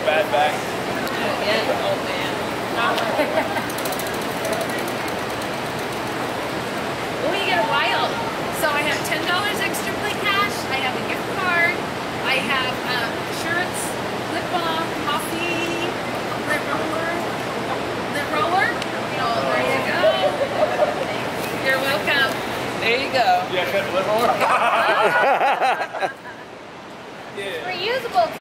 back. Yeah, old man. Oh, you get a wild. So I have ten dollars extra play cash. I have a gift card. I have um, shirts, lip balm, coffee, lip roller, lip roller. Oh, there you go. You're welcome. There you go. Yeah, lip roller. yeah. Reusable.